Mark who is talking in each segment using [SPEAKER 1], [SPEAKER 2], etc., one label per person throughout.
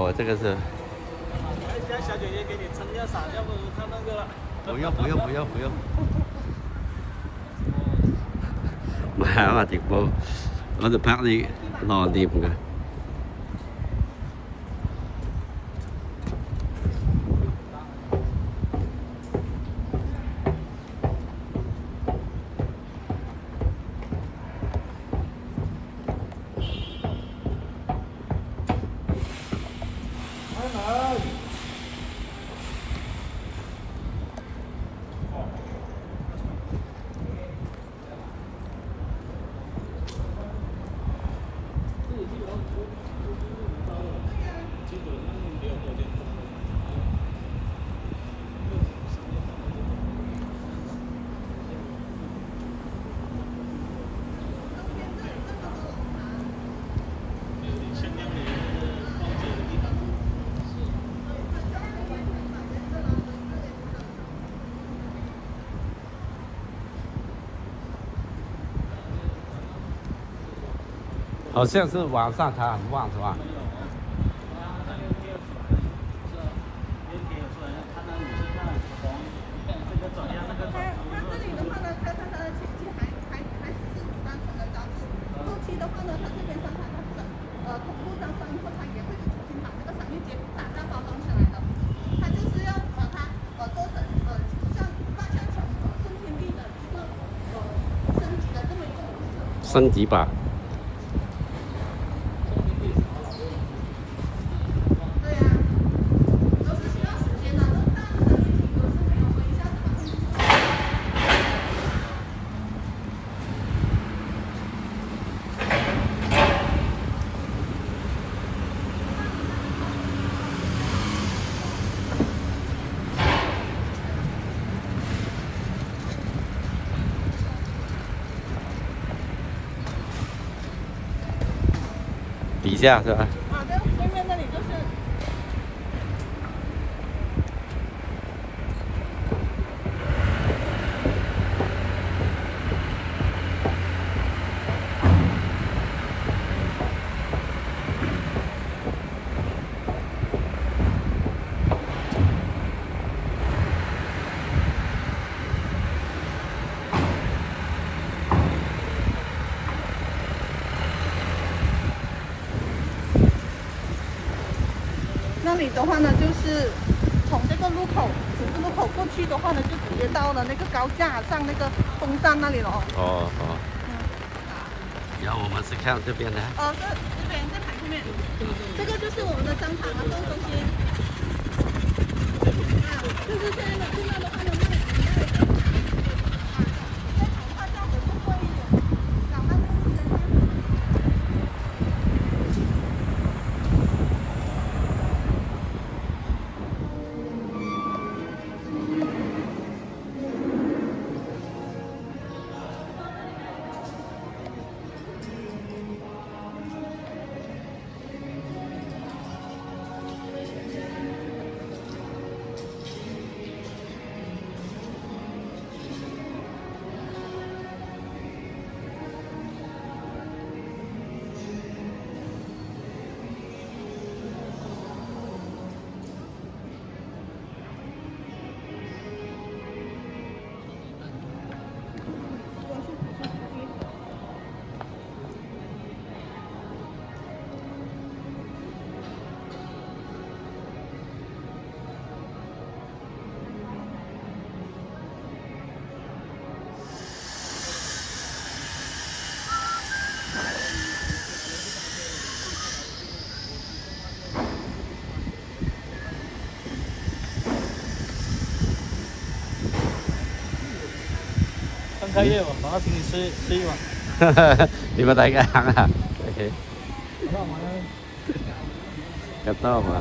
[SPEAKER 1] 我这个是。
[SPEAKER 2] 让小姐姐给你撑一下伞要不如看那个了
[SPEAKER 1] 不要不要不要不要买二点包我的包里老地方啊好像是晚上它很旺是吧？升级版。底下是吧？
[SPEAKER 3] 那里的话呢，就是从从这个路口十字路口过去的话呢，就直接到了那个高架上那个风扇那里了哦。
[SPEAKER 1] 哦哦。然后我们是看这边的。
[SPEAKER 3] 哦，这这边在台后面，这个就是我们的商场啊，购物中心。啊，就是现在的现在的
[SPEAKER 2] 刚开业嘛，马上请你吃吃一碗。
[SPEAKER 1] 你们大家行啊？OK。
[SPEAKER 2] 干嘛呢？
[SPEAKER 1] 个多嘛？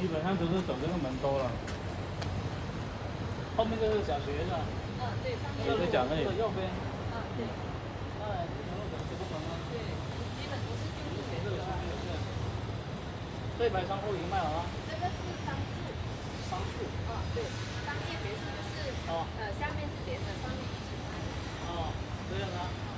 [SPEAKER 2] 基本上都是走这个门多了，后面就是小学是吧？
[SPEAKER 3] 嗯，对，三
[SPEAKER 2] 十六路的右边。
[SPEAKER 3] 啊，对。
[SPEAKER 2] 这？排窗户已经卖了？这个是商住。商住。
[SPEAKER 3] 啊，对，商业别墅是。哦。呃，下面
[SPEAKER 2] 是别墅，上面一起卖。哦，这样啊。